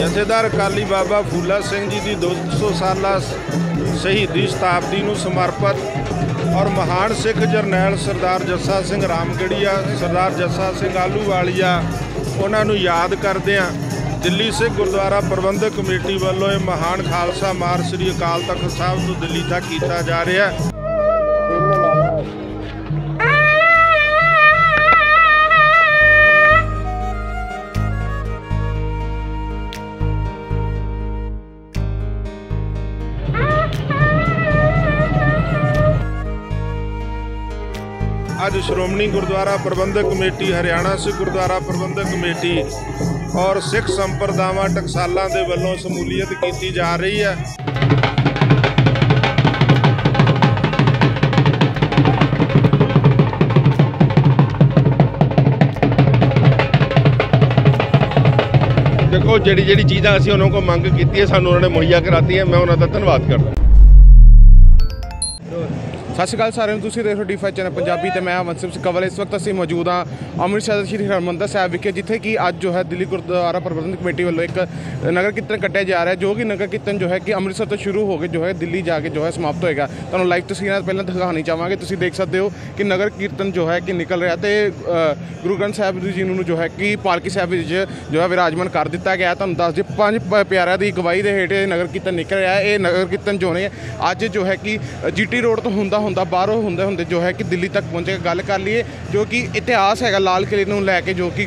ਜਥੇਦਾਰ ਅਕਾਲੀ ਬਾਬਾ ਫੂਲਾ ਸਿੰਘ ਜੀ ਦੀ 200 ਸਾਲਾ ਸ਼ਹੀਦੀ ਸ਼ਤਾਬਦੀ ਨੂੰ ਸਮਰਪਿਤ ਔਰ ਮਹਾਨ ਸਿੱਖ ਜਰਨੈਲ ਸਰਦਾਰ ਜੱਸਾ ਸਿੰਘ ਰਾਮਗੜੀਆ, ਸਰਦਾਰ ਜੱਸਾ ਸਿੰਘ ਆਲੂਵਾਲੀਆ ਉਹਨਾਂ ਨੂੰ ਯਾਦ ਕਰਦਿਆਂ ਦਿੱਲੀ ਸਿੱਖ ਗੁਰਦੁਆਰਾ ਪ੍ਰਬੰਧਕ ਕਮੇਟੀ ਵੱਲੋਂ ਇਹ ਮਹਾਨ ਖਾਲਸਾ ਮਾਰਚ ਸ੍ਰੀ ਅਕਾਲ ਤਖਤ ਸਾਹਿਬ ਤੋਂ ਦਿੱਲੀ ਤੱਕ ਕੀਤਾ ਜਾ ਰਿਹਾ। ਹੈ ਅੱਜ ਸ਼੍ਰੋਮਣੀ ਗੁਰਦੁਆਰਾ ਪ੍ਰਬੰਧਕ ਕਮੇਟੀ ਹਰਿਆਣਾ ਸਿੱਖ ਗੁਰਦੁਆਰਾ ਪ੍ਰਬੰਧਕ ਕਮੇਟੀ ਔਰ ਸਿੱਖ ਸੰਪਰਦਾਵਾਂ ਟਕਸਾਲਾਂ ਦੇ ਵੱਲੋਂ ਸਮੂਲੀਅਤ ਕੀਤੀ ਜਾ ਰਹੀ ਹੈ। ਦੇਖੋ ਜਿਹੜੀ ਜਿਹੜੀ ਚੀਜ਼ਾਂ ਅਸੀਂ ਉਹਨਾਂ ਕੋਲ ਮੰਗ ਕੀਤੀ ਹੈ, ਸਾਨੂੰ ਉਹਨਾਂ ਨੇ ਮੁਹੱਈਆ ਕਰਾਤੀ ਹੈ, ਮੈਂ ਉਹਨਾਂ ਦਾ ਧੰਨਵਾਦ ਕਰਦਾ। ਸਤਿ ਸ਼੍ਰੀ ਅਕਾਲ ਸਾਰਿਆਂ ਨੂੰ, ਤੁਸੀਂ ਦੇਖ ਰਹੇ ਹੋ ਡੀ5 ਚੈਨਲ ਪੰਜਾਬੀ ਤੇ ਮੈਂ ਮਨਸਿਪ ਕਵਲ ਇਸ ਵਕਤ ਅਸੀਂ ਮੌਜੂਦ ਹਾਂ ਅੰਮ੍ਰਿਤਸਰ ਸ਼੍ਰੀ ਹਰਿਮੰਦਰ ਸਾਹਿਬ ਵਿਖੇ, ਜਿੱਥੇ ਕਿ ਅੱਜ ਜੋ ਹੈ ਦਿੱਲੀ ਗੁਰਦੁਆਰਾ ਪ੍ਰਬੰਧਕ ਕਮੇਟੀ ਵੱਲੋਂ ਇੱਕ ਨਗਰ ਕੀਰਤਨ ਕੱਢਿਆ ਜਾ ਰਿਹਾ, ਜੋ ਕਿ ਨਗਰ ਕੀਰਤਨ ਜੋ ਹੈ ਕਿ ਅੰਮ੍ਰਿਤਸਰ ਤੋਂ ਸ਼ੁਰੂ ਹੋ ਕੇ ਜੋ ਹੈ ਦਿੱਲੀ ਜਾ ਕੇ ਜੋ ਹੈ ਸਮਾਪਤ ਹੋਏਗਾ। ਤੁਹਾਨੂੰ ਲਾਈਵ ਤਸਵੀਰਾਂ ਪਹਿਲਾਂ ਦਿਖਾਉਣੀ ਚਾਹਾਂਗੇ। ਤੁਸੀਂ ਦੇਖ ਸਕਦੇ ਹੋ ਕਿ ਨਗਰ ਕੀਰਤਨ ਜੋ ਹੈ ਕਿ ਨਿਕਲ ਰਿਹਾ ਤੇ ਗੁਰੂ ਗ੍ਰੰਥ ਸਾਹਿਬ ਜੀ ਨੂੰ ਜੋ ਹੈ ਕਿ ਪਾਲਕੀ ਸਾਹਿਬ ਵਿੱਚ ਜੋ ਹੈ ਵਿਰਾਜਮਾਨ ਕਰ ਦਿੱਤਾ ਗਿਆ। ਤੁਹਾਨੂੰ ਦੱਸ ਦੇ ਪੰਜ ਪਿਆਰਿਆਂ ਦੀ ਅਗਵਾਈ ਦੇ ਹੇਠ ਇਹ ਨਗਰ ਕੀਰਤਨ ਨਿਕਲ ਰਿਹਾ ਇਹ ਨਗਰ ਕੀਰਤਨ ਜੋ ਨੇ ਅੱਜ ਜੋ ਹੈ ਕਿ ਜੀਟੀ ਰੋਡ ਤੋਂ ਹੁੰਦਾ ਹੁੰਦਾ, ਬਾਹਰੋਂ ਹੁੰਦੇ ਹੁੰਦੇ ਜੋ ਹੈ ਕਿ ਦਿੱਲੀ ਤੱਕ ਪਹੁੰਚੇਗਾ ਗੱਲ ਕਰ ਲਈਏ, ਜੋ ਕਿ ਇਤਿਹਾਸ ਹੈਗਾ, ਲਾਲ ਕਿਲੇ ਨੂੰ ਲੈ ਕੇ ਜੋ ਕਿ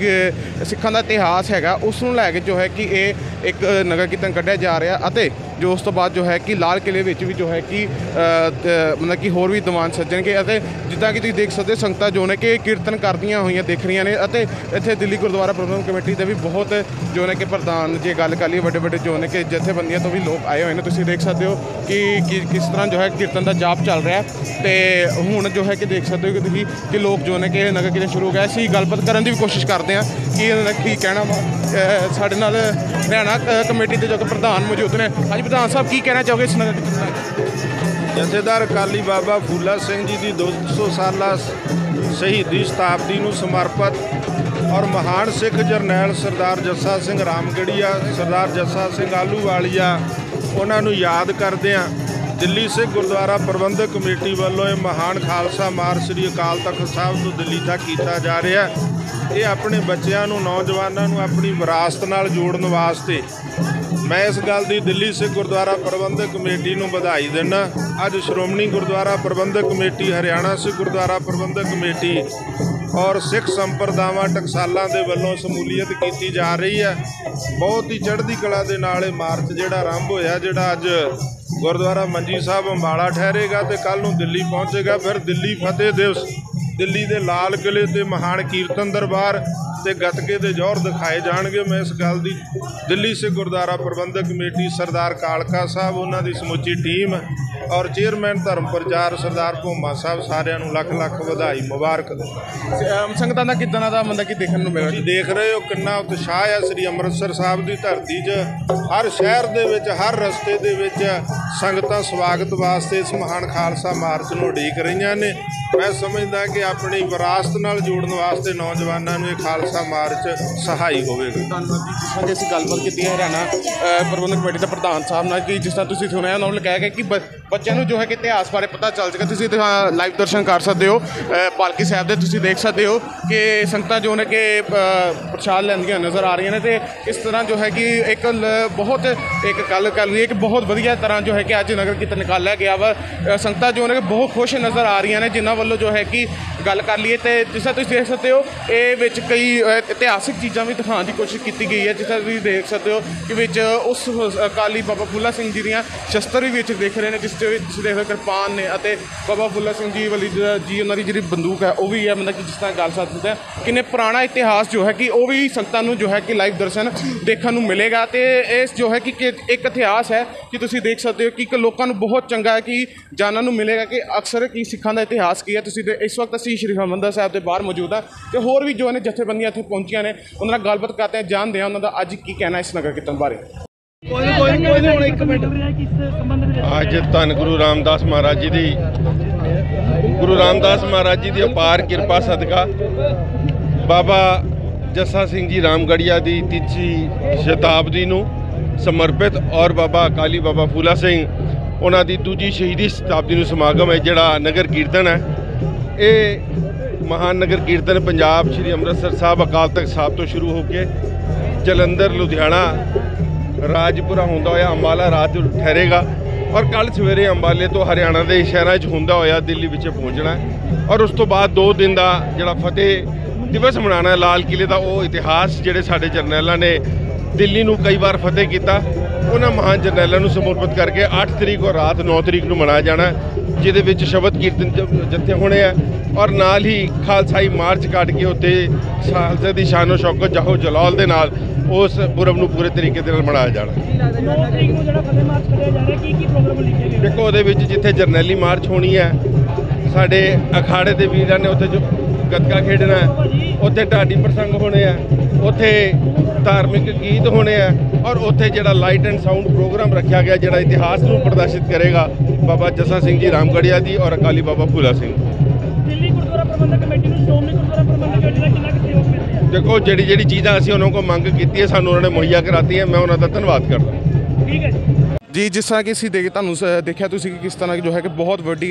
ਸਿੱਖਾਂ ਦਾ ਇਤਿਹਾਸ ਹੈਗਾ, ਉਸ ਨੂੰ ਲੈ ਕੇ ਜੋ ਹੈ ਕਿ ਇਹ ਇੱਕ ਨਗਰ ਕੀਰਤਨ ਕੱਢਿਆ ਜਾ ਰਿਹਾ ਅਤੇ ਜੋ ਉਸ ਤੋਂ ਬਾਅਦ ਜੋ ਹੈ ਕਿ ਲਾਲ ਕਿਲੇ ਵਿੱਚ ਵੀ ਜੋ ਹੈ ਕਿ ਮਤਲਬ ਕਿ ਹੋਰ ਵੀ ਦੀਵਾਨ ਸੱਜਣਗੇ ਅਤੇ ਜਿੱਦਾਂ ਕਿ ਤੁਸੀਂ ਦੇਖ ਸਕਦੇ ਹੋ, ਸੰਗਤਾਂ ਜੋ ਨੇ ਕਿ ਕੀਰਤਨ ਕਰਦੀਆਂ ਹੋਈਆਂ ਦੇਖ ਰਹੀਆਂ ਨੇ ਅਤੇ ਇੱਥੇ ਦਿੱਲੀ ਗੁਰਦੁਆਰਾ ਪ੍ਰਬੰਧਕ ਕਮੇਟੀ ਦੇ ਵੀ ਬਹੁਤ ਜੋ ਨੇ ਕਿ ਪ੍ਰਧਾਨ ਜੇ ਗੱਲ ਕਰ ਲਈਏ ਵੱਡੇ ਵੱਡੇ ਜੋ ਨੇ ਕਿ ਜਥੇਬੰਦੀਆਂ ਤੋਂ ਵੀ ਲੋਕ ਆਏ ਹੋਏ ਨੇ। ਤੁਸੀਂ ਦੇਖ ਸਕਦੇ ਹੋ ਕਿ ਕਿ ਕਿਸ ਤਰ੍ਹਾਂ ਜੋ ਹੈ ਕੀਰਤਨ ਦਾ ਜਾਪ ਚੱਲ ਰਿਹਾ ਹੈ ਤੇ ਹੁਣ ਜੋ ਹੈ ਕਿ ਦੇਖ ਸਕਦੇ ਹੋ ਕਿ ਤੁਸੀਂ ਕਿ ਲੋਕ ਜੋ ਨੇ ਕਿ ਨਗਰ ਕੀਰਤਨ ਸ਼ੁਰੂ ਹੋ ਗਿਆ। ਸੀ ਗੱਲਬਾਤ ਕਰਨ ਦੀ ਵੀ ਕੋਸ਼ਿਸ਼ ਕਰਦੇ ਹਾਂ ਕਿ ਇਹਨਾਂ ਦਾ ਕੀ ਕਹਿਣਾ ਵਾ। ਸਾਡੇ ਨਾਲ ਹਰਿਆਣਾ ਅਹ ਕਮੇਟੀ ਦੇ ਜੋ ਪ੍ਰਧਾਨ ਮੌਜੂਦ ਨੇ। ਅੱਜ ਪ੍ਰਧਾਨ ਸਾਹਿਬ, ਕੀ ਕਹਿਣਾ ਚਾਹੋਗੇ ਇਸ ਨਗਰ ਕੀਰਤਨ ਜਥੇਦਾਰ ਅਕਾਲੀ ਬਾਬਾ ਫੂਲਾ ਸਿੰਘ ਜੀ ਦੀ 200 ਸਾਲਾ ਸ਼ਹੀਦੀ ਸ਼ਤਾਬਦੀ ਨੂੰ ਸਮਰਪਿਤ ਔਰ ਮਹਾਨ ਸਿੱਖ ਜਰਨੈਲ ਸਰਦਾਰ ਜੱਸਾ ਸਿੰਘ ਰਾਮਗੜੀਆ, ਸਰਦਾਰ ਜੱਸਾ ਸਿੰਘ ਆਲੂਵਾਲੀਆ ਉਹਨਾਂ ਨੂੰ ਯਾਦ ਕਰਦਿਆਂ ਦਿੱਲੀ ਸਿੱਖ ਗੁਰਦੁਆਰਾ ਪ੍ਰਬੰਧਕ ਕਮੇਟੀ ਵੱਲੋਂ ਇਹ ਮਹਾਨ ਖਾਲਸਾ ਮਾਰ ਸ੍ਰੀ ਅਕਾਲ ਤਖਤ ਸਾਹਿਬ ਤੋਂ ਦਿੱਲੀ ਤੱਕ ਕੀਤਾ ਜਾ ਰਿਹਾ ਇਹ ਆਪਣੇ ਬੱਚਿਆਂ ਨੂੰ, ਨੌਜਵਾਨਾਂ ਨੂੰ ਆਪਣੀ ਵਿਰਾਸਤ ਨਾਲ ਜੋੜਨ ਵਾਸਤੇ ਮੈਂ ਇਸ ਗੱਲ ਦੀ ਦਿੱਲੀ ਸਿੱਖ ਗੁਰਦੁਆਰਾ ਪ੍ਰਬੰਧਕ ਕਮੇਟੀ ਨੂੰ ਵਧਾਈ ਦਿੰਦਾ। ਅੱਜ ਸ਼੍ਰੋਮਣੀ ਗੁਰਦੁਆਰਾ ਪ੍ਰਬੰਧਕ ਕਮੇਟੀ, ਹਰਿਆਣਾ ਸਿੱਖ ਗੁਰਦੁਆਰਾ ਪ੍ਰਬੰਧਕ ਕਮੇਟੀ ਔਰ ਸਿੱਖ ਸੰਪਰਦਾਵਾਂ ਟਕਸਾਲਾਂ ਦੇ ਵੱਲੋਂ ਸਮੂਲੀਅਤ ਕੀਤੀ ਜਾ ਰਹੀ ਹੈ। ਬਹੁਤ ਹੀ ਚੜ੍ਹਦੀ ਕਲਾ ਦੇ ਨਾਲ ਇਹ ਮਾਰਚ ਜਿਹੜਾ ਆਰੰਭ ਹੋਇਆ, ਜਿਹੜਾ ਅੱਜ ਗੁਰਦੁਆਰਾ ਮੰਜੀ ਸਾਹਿਬ ਅੰਬਾਲਾ ਠਹਿਰੇਗਾ ਤੇ ਕੱਲ ਨੂੰ ਦਿੱਲੀ ਪਹੁੰਚੇਗਾ। ਫਿਰ ਦਿੱਲੀ ਫਤਿਹ ਦਿਵਸ ਦਿੱਲੀ ਦੇ ਲਾਲ ਕਿਲੇ ਤੇ ਮਹਾਨ ਕੀਰਤਨ ਦਰਬਾਰ ਤੇ ਗੱਤਕੇ ਦੇ ਜੌਹਰ ਦਿਖਾਏ ਜਾਣਗੇ। ਮੈਂ ਇਸ ਗੱਲ ਦੀ ਦਿੱਲੀ ਸਿੱਖ ਗੁਰਦੁਆਰਾ ਪ੍ਰਬੰਧਕ ਕਮੇਟੀ ਸਰਦਾਰ ਕਾਲਕਾ ਸਾਹਿਬ ਉਹਨਾਂ ਦੀ ਸਮੁੱਚੀ ਟੀਮ ਔਰ ਚੇਅਰਮੈਨ ਧਰਮ ਪ੍ਰਚਾਰ ਸਰਦਾਰ ਭੋਮਾ ਸਾਹਿਬ ਸਾਰਿਆਂ ਨੂੰ ਲੱਖ ਲੱਖ ਵਧਾਈ ਮੁਬਾਰਕ ਸੰਗਤਾਂ ਦਾ ਕਿਦਾਂ ਦਾ ਮਤਲਬ ਕਿ ਦੇਖਣ ਨੂੰ ਮਿਲ ਰਿਹਾ ਦੇਖ ਰਹੇ ਹੋ ਕਿੰਨਾ ਉਤਸ਼ਾਹ ਹੈ ਸ੍ਰੀ ਅੰਮ੍ਰਿਤਸਰ ਸਾਹਿਬ ਦੀ ਧਰਤੀ 'ਚ। ਹਰ ਸ਼ਹਿਰ ਦੇ ਵਿੱਚ, ਹਰ ਰਸਤੇ ਦੇ ਵਿੱਚ ਸੰਗਤਾਂ ਸਵਾਗਤ ਵਾਸਤੇ ਇਸ ਮਹਾਨ ਖਾਲਸਾ ਮਾਰਚ ਨੂੰ ਉਡੀਕ ਰਹੀਆਂ ਨੇ। ਮੈਂ ਸਮਝਦਾ ਕਿ ਆਪਣੀ ਵਿਰਾਸਤ ਨਾਲ ਜੋੜਨ ਵਾਸਤੇ ਨੌਜਵਾਨਾਂ ਨੂੰ ਇਹ ਖਾਲਸਾ ਮਾਰਚ ਸਹਾਈ ਹੋਵੇਗਾ। ਧੰਨਵਾਦ ਜੀ, ਜਿਸ ਤਰ੍ਹਾਂ ਕਿ ਅਸੀਂ ਗੱਲਬਾਤ ਕੀਤੀ ਹੈ ਹਰਿਆਣਾ ਪ੍ਰਬੰਧਕ ਕਮੇਟੀ ਦੇ ਪ੍ਰਧਾਨ ਸਾਹਿਬ ਨਾਲ ਕਿ ਜਿਸ ਤਰ੍ਹਾਂ ਤੁਸੀਂ ਸੁਣਿਆ, ਉਹਨਾਂ ਨੇ ਕਿਹਾ ਕਿ ਕਿ ਬ- ਬੱਚਿਆਂ ਨੂੰ ਜੋ ਹੈ ਕਿ ਇਤਿਹਾਸ ਬਾਰੇ ਪਤਾ ਚੱਲ ਜਾਏਗਾ। ਤੁਸੀਂ ਲਾਈਵ ਦਰਸ਼ਨ ਕਰ ਸਕਦੇ ਹੋ। ਪਾਲਕੀ ਸਾਹਿਬ ਦੇ ਤੁਸੀਂ ਦੇਖ ਸਕਦੇ ਹੋ ਕਿ ਸੰਗਤਾਂ ਜੋ ਨੇ ਕਿ ਪ੍ਰਸ਼ਾਦ ਲੈਂਦੀਆਂ ਨਜ਼ਰ ਆ ਰਹੀਆਂ ਨੇ ਤੇ ਇਸ ਤਰ੍ਹਾਂ ਜੋ ਹੈ ਕਿ ਇੱਕ ਲ- ਬਹੁਤ ਇੱਕ ਗੱਲ ਕਰ ਲਈਏ ਕਿ ਬਹੁਤ ਵਧੀਆ ਤਰ੍ਹਾਂ ਜੋ ਹੈ ਕਿ ਅੱਜ ਨਗਰ ਕੀਰਤਨ ਨਿਕਾਲਿਆ ਗਿਆ ਵਾ। ਸੰਗਤਾਂ ਜੋ ਨੇ ਬਹੁਤ ਖੁਸ਼ ਨਜ਼ਰ ਆ ਰਹੀਆਂ ਨੇ, ਜਿਨ੍ਹਾਂ ਵੱਲੋਂ ਜੋ ਹੈ ਕਿ ਗੱਲ ਕਰ ਲਈਏ ਤੇ ਜਿਸ ਤਰ੍ਹਾਂ ਤੁਸੀਂ ਦੇਖ ਸਕਦੇ ਹੋ, ਇਹ ਵਿੱਚ ਕਈ ਇਤਿਹਾਸਿਕ ਚੀਜ਼ਾਂ ਵੀ ਦਿਖਾਉਣ ਦੀ ਕੋਸ਼ਿਸ਼ ਕੀਤੀ ਗਈ ਹੈ। ਜਿਸ ਤਰ੍ਹਾਂ ਤੁਸੀਂ ਦੇਖ ਸਕਦੇ ਹੋ ਕਿ ਵਿੱਚ ਉਸ ਅਕਾਲੀ ਬਾਬਾ ਫੁੱਲਾ ਸਿੰਘ ਜੀ ਦੀਆਂ ਸ਼ਸਤਰ ਵੀ ਵਿੱਚ ਦੇਖ ਰਹੇ ਨੇ, ਜਿਸ ਦੇ ਵਿੱਚ ਤੁਸੀਂ ਦੇਖ ਸਕਦੇ ਕਿਰਪਾਨ ਨੇ ਅਤੇ ਬਾਬਾ ਫੁੱਲਾ ਸਿੰਘ ਜੀ ਵਾਲੀ ਜੀ ਉਹਨਾਂ ਦੀ ਜਿਹੜੀ ਬੰਦੂਕ ਹੈ, ਉਹ ਵੀ ਹੈ। ਮਤਲਬ ਕਿ ਜਿਸ ਤਰ੍ਹਾਂ ਗੱਲ ਸਕਦੇ ਹਾਂ ਕਿੰਨੇ ਪੁਰਾਣਾ ਇਤਿਹਾਸ ਜੋ ਹੈ ਕਿ ਉਹ ਵੀ ਸੰਗਤਾਂ ਨੂੰ ਜੋ ਹੈ ਕਿ ਲਾਈਵ ਦਰਸ਼ਨ ਦੇਖਣ ਨੂੰ ਮਿਲੇਗਾ ਤੇ ਇਸ ਜੋ ਹੈ ਕਿ ਇੱਕ ਇਤਿਹਾਸ ਹੈ ਕਿ ਤੁਸੀਂ ਦੇਖ ਸਕਦੇ ਹੋ ਕਿ ਇੱਕ ਲੋਕਾਂ ਨੂੰ ਬਹੁਤ ਚੰਗਾ ਹੈ ਕਿ ਜਾਣਨ ਨੂੰ ਮਿਲੇਗਾ ਕਿ ਅਕਸਰ ਕੀ ਸਿੱਖਾਂ ਦਾ ਇਤਿਹਾਸ ਕੀ ਹੈ। ਤੁਸੀਂ ਇਸ ਵਕਤ ਅਸੀਂ ਸ਼੍ਰੀ ਹਰਿਮੰਦਰ ਸਾਹਿਬ ਦੇ ਬਾਹਰ ਮੌਜੂਦ ਹਾਂ ਤੇ ਹੋਰ ਵੀ ਜੋ ਨੇ ਜਥੇਬੰਦੀਆਂ ਇੱਥੇ ਪਹੁੰਚੀਆਂ ਨੇ ਉਹਨਾਂ ਨਾਲ ਗੱਲਬਾਤ ਕਰਦੇ ਹਾਂ ਜਾਣਦੇ ਹਾਂ ਉਹਨਾਂ ਦਾ ਅੱਜ ਕੀ ਕਹਿਣਾ ਇਸ ਨਗਰ ਕੀਰਤਨ ਬਾਰੇ। ਅੱਜ ਧੰਨ ਗੁਰੂ ਰਾਮਦਾਸ ਮਹਾਰਾਜ ਜੀ ਦੀ ਗੁਰੂ ਰਾਮਦਾਸ ਮਹਾਰਾਜ ਜੀ ਦੀ ਅਪਾਰ ਕਿਰਪਾ ਸਦਕਾ ਬਾਬਾ ਜੱਸਾ ਸਿੰਘ ਜੀ ਰਾਮਗੜੀਆ ਦੀ ਤੀਜੀ ਸ਼ਤਾਬਦੀ ਨੂੰ ਸਮਰਪਿਤ ਔਰ ਬਾਬਾ ਅਕਾਲੀ ਬਾਬਾ ਫੂਲਾ ਸਿੰਘ, ਉਹਨਾਂ ਦੀ ਦੂਜੀ ਸ਼ਹੀਦੀ ਸ਼ਤਾਬਦੀ ਨੂੰ ਸਮਾਗਮ ਹੈ, ਜਿਹੜਾ ਨਗਰ ਕੀਰਤਨ ਹੈ। ਇਹ ਮਹਾਨ ਨਗਰ ਕੀਰਤਨ ਪੰਜਾਬ ਸ੍ਰੀ ਅੰਮ੍ਰਿਤਸਰ ਸਾਹਿਬ ਅਕਾਲ ਤਖਤ ਸਾਹਿਬ ਤੋਂ ਸ਼ੁਰੂ ਹੋ ਕੇ ਜਲੰਧਰ, ਲੁਧਿਆਣਾ, ਰਾਜਪੁਰਾ ਹੁੰਦਾ ਹੋਇਆ ਅੰਬਾਲਾ ਰਾਤ ਠਹਿਰੇਗਾ। ਔਰ ਕੱਲ ਸਵੇਰੇ ਅੰਬਾਲੇ ਤੋਂ ਹਰਿਆਣਾ ਦੇ ਸ਼ਹਿਰਾਂ 'ਚ ਹੁੰਦਾ ਹੋਇਆ ਦਿੱਲੀ ਵਿੱਚ ਪਹੁੰਚਣਾ ਔਰ ਉਸ ਤੋਂ ਬਾਅਦ 2 ਦਿਨ ਦਾ ਜਿਹੜਾ ਫਤਿਹ ਦਿਵਸ ਮਨਾਉਣਾ ਲਾਲ ਕਿਲੇ ਦਾ ਉਹ ਇਤਿਹਾਸ, ਜਿਹੜੇ ਸਾਡੇ ਜਰਨੈਲਾਂ ਨੇ ਦਿੱਲੀ ਨੂੰ ਕਈ ਵਾਰ ਫਤਿਹ ਕੀਤਾ ਉਹਨਾਂ ਮਹਾਨ ਜਰਨੈਲਾਂ ਨੂੰ ਸਮਰਪਿਤ ਕਰਕੇ 8 ਤਰੀਕ ਔਰ ਰਾਤ 9 ਤਰੀਕ ਨੂੰ ਮਨਾਇਆ ਜਾਣਾ ਜਿਹਦੇ ਵਿੱਚ ਸ਼ਬਦ ਕੀਰਤਨ ਜਥੇ ਹੋਣੇ ਆ ਔਰ ਨਾਲ ਹੀ ਖਾਲਸਾਈ ਮਾਰਚ ਕੱਢ ਕੇ ਉੱਤੇ ਸਾਲਸੇ ਦੀ ਸ਼ਾਨੋ ਸ਼ੌਕਤ ਜਾਹੋ ਜਲਾਲ ਦੇ ਨਾਲ ਉਸ ਪੁਰਬ ਨੂੰ ਪੂਰੇ ਤਰੀਕੇ ਦੇ ਨਾਲ ਮਨਾਇਆ ਜਾਣਾ ਹੈ। 9 ਤਰੀਕ ਨੂੰ ਜਿਹੜਾ ਫਤਿਹ ਮਾਰਚ ਕੱਢਿਆ ਜਾ ਰਿਹਾ ਕੀ ਕੀ ਪ੍ਰੋਗਰਾਮ ਲਿਖੇ ਗਏ ਦੇਖੋ ਉਹਦੇ ਵਿੱਚ ਜਿੱਥੇ ਜਰਨੈਲੀ ਮਾਰਚ ਹੋਣੀ ਹੈ ਸਾਡੇ ਅਖਾੜੇ ਦੇ ਵੀਰਾਂ ਨੇ ਉੱਥੇ ਜੋ ਗੱਤਕਾ ਖੇਡਣਾ ਉੱਥੇ ਢਾਡੀ ਪ੍ਰਸੰਗ ਹੋਣੇ ਆ ਉੱਥੇ ਧਾਰਮਿਕ ਗੀਤ ਹੋਣੇ ਆ ਔਰ ਉੱਥੇ ਜਿਹੜਾ ਲਾਈਟ ਐਂਡ ਸਾਊਂਡ ਪ੍ਰੋਗਰਾਮ ਰੱਖਿਆ ਗਿਆ ਜਿਹੜਾ ਇਤਿਹਾਸ ਨੂੰ ਪ੍ਰਦਰਸ਼ਿਤ ਕਰੇਗਾ ਬਾਬਾ ਜੱਸਾ ਸਿੰਘ ਜੀ ਰਾਮਗੜੀਆ ਜੀ ਔਰ ਅਕਾਲੀ ਬਾਬਾ ਫੂਲਾ ਸਿੰਘ। ਦਿੱਲੀ ਗੁਰਦੁਆਰਾ ਪ੍ਰਬੰਧਕ ਕਮੇਟੀ ਨੂੰ ਸ਼੍ਰੋਮਣੀ ਗੁਰਦੁਆਰਾ ਪ੍ਰਬੰਧਕ ਕਮੇਟੀ ਦਾ ਕਿੰਨਾ ਕੁ ਸਹਿਯੋਗ ਮਿਲ ਰਿਹਾ? ਦੇਖੋ ਜਿਹੜੀ ਜਿਹੜੀ ਚੀਜ਼ਾਂ ਅਸੀਂ ਉਹਨਾਂ ਕੋਲ ਮੰਗ ਕੀਤੀ ਹੈ ਸਾਨੂੰ ਉਹਨਾਂ ਨੇ ਮੁਹੱਈਆ ਕਰਾਤੀ ਹੈ ਮੈਂ ਉਹਨਾਂ ਦਾ ਧੰਨਵਾਦ ਕਰਦਾ। ਠੀਕ ਹੈ ਜੀ। ਜੀ, ਜਿਸ ਤਰ੍ਹਾਂ ਕਿ ਅਸੀਂ ਦੇਖ ਤੁਹਾਨੂੰ ਸ- ਦੇਖਿਆ ਤੁਸੀਂ ਕਿ ਕਿਸ ਤਰ੍ਹਾਂ ਜੋ ਹੈ ਕਿ ਬਹੁਤ ਵੱਡੀ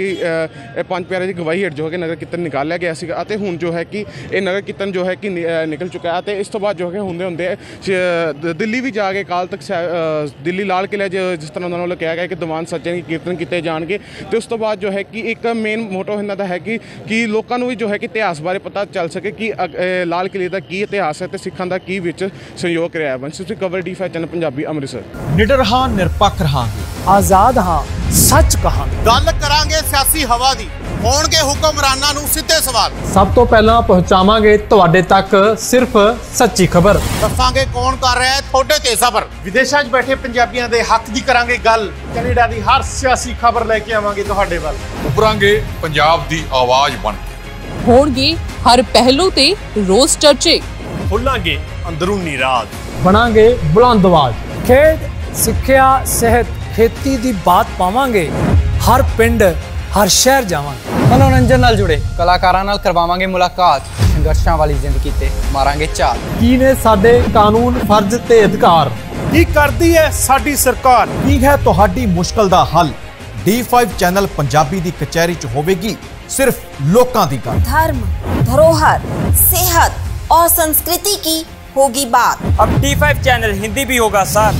ਪੰਜ ਪਿਆਰੇ ਦੀ ਗਵਾਹੀ ਹੇਠ ਜੋ ਹੈ ਕਿ ਨਗਰ ਕੀਰਤਨ ਨਿਕਾਲਿਆ ਗਿਆ ਸੀਗਾ ਅਤੇ ਹੁਣ ਜੋ ਹੈ ਕਿ ਇਹ ਨਗਰ ਕੀਰਤਨ ਜੋ ਹੈ ਕਿ ਨਿਕਲ ਚੁੱਕਾ ਹੈ ਅਤੇ ਇਸ ਤੋਂ ਬਾਅਦ ਜੋ ਹੈ ਕਿ ਹੁੰਦੇ ਹੁੰਦੇ, ਸ਼- ਦਿੱਲੀ ਵੀ ਜਾ ਕੇ ਕਾਲ ਤੱਕ ਦਿੱਲੀ ਲਾਲ ਕਿਲ੍ਹਾ 'ਚ ਜਿਸ ਤਰ੍ਹਾਂ ਉਹਨਾਂ ਵੱਲੋਂ ਕਿਹਾ ਗਿਆ ਕਿ ਦੀਵਾਨ ਸੱਜਣ ਕੀ ਕੀਰਤਨ ਕੀਤੇ ਜਾਣਗੇ ਤੇ ਉਸ ਤੋਂ ਬਾਅਦ ਜੋ ਹੈ ਕਿ ਇੱਕ ਮੇਨ ਮੋਟੋ ਇਹਨਾਂ ਦਾ ਹੈ ਕਿ ਕਿ ਲੋਕਾਂ ਨੂੰ ਵੀ ਜੋ ਹੈ ਕਿ ਇਤਿਹਾਸ ਬਾਰੇ ਪਤਾ ਚੱਲ ਸਕੇ ਕਿ ਅ- ਲਾਲ ਕਿਲ੍ਹੇ ਦਾ ਕੀ ਇਤਿਹਾਸ ਹੈ ਤੇ ਸਿੱਖਾਂ ਦਾ ਕੀ ਵਿੱਚ ਸਹਿਯੋਗ ਰਿਹਾ ਹੈ। ਵੰਸ਼ ਤੁਸੀਂ cover D channel, Punjabi Amritsar. ਨਿਡਰ ਹਾਂ ਨਿਰਪੱਖ ਰਹਾਂਗੇ ਆਜ਼ਾਦ ਹਾਂ ਸੱਚ ਕਹਾਂਗੇ। ਗੱਲ ਕਰਾਂਗੇ ਸਿਆਸੀ ਹਵਾ ਦੀ ਹੋਣਗੇ ਹੁਕਮਰਾਨਾਂ ਨੂੰ ਸਿੱਧੇ ਸਵਾਲ। ਸਭ ਤੋਂ ਪਹਿਲਾਂ ਪਹੁੰਚਾਵਾਂਗੇ ਤੁਹਾਡੇ ਤੱਕ ਸਿਰਫ ਸੱਚੀ ਖਬਰ। ਦੱਸਾਂਗੇ ਕੌਣ ਕਰ ਰਿਹਾ ਹੈ ਤੁਹਾਡੇ ਤੇ ਸਬਰ। ਵਿਦੇਸ਼ਾਂ 'ਚ ਬੈਠੇ ਪੰਜਾਬੀਆਂ ਦੇ ਹੱਕ ਦੀ ਕਰਾਂਗੇ ਗੱਲ। ਕੈਨੇਡਾ ਦੀ ਹਰ ਸਿਆਸੀ ਖਬਰ ਲੈ ਕੇ ਆਵਾਂਗੇ ਤੁਹਾਡੇ ਵੱਲ। ਉਭਰਾਂਗੇ ਪੰਜਾਬ ਦੀ ਆਵਾਜ਼ ਬਣ ਕੇ। ਹੋਣਗੇ ਹਰ ਪਹਿਲੂ ਤੇ ਰੋਜ਼ ਚਰਚੇ। ਖੁੱਲਾਂਗੇ ਅੰਦਰੂਨੀ ਰਾਜ। ਬਣਾਂਗੇ ਬੁਲੰਦ ਆਵਾਜ਼। ਖੇਡ ਸਿੱਖਿਆ ਸਿਹਤ ਖੇਤੀ ਦੀ ਬਾਤ ਪਾਵਾਂਗੇ ਹਰ ਪਿੰਡ ਹਰ ਸ਼ਹਿਰ ਜਾਵਾਂਗੇ ਮਨੋਰੰਜਨ ਨਾਲ ਜੁੜੇ ਕਲਾਕਾਰਾਂ ਨਾਲ ਕਰਵਾਵਾਂਗੇ ਮੁਲਾਕਾਤ ਸੰਘਰਸ਼ਾਂ ਵਾਲੀ ਜ਼ਿੰਦਗੀ ਤੇ ਮਾਰਾਂਗੇ ਝਾਤ ਕੀ ਨੇ ਸਾਡੇ ਕਾਨੂੰਨ ਫਰਜ਼ ਤੇ ਅਧਿਕਾਰ ਕੀ ਕਰਦੀ ਹੈ ਸਾਡੀ ਸਰਕਾਰ ਕੀ ਹੈ ਤੁਹਾਡੀ ਮੁਸ਼ਕਲ ਦਾ ਹੱਲ D5 ਚੈਨਲ ਪੰਜਾਬੀ ਦੀ ਕਚਹਿਰੀ 'ਚ ਹੋਵੇਗੀ ਸਿਰਫ ਲੋਕਾਂ ਦੀ ਗੱਲ धर्म धरोहर सेहत और संस्कृति की होगी बात अब D5 ਚੈਨਲ ਹਿੰਦੀ ਵੀ ਹੋਗਾ ਸਰ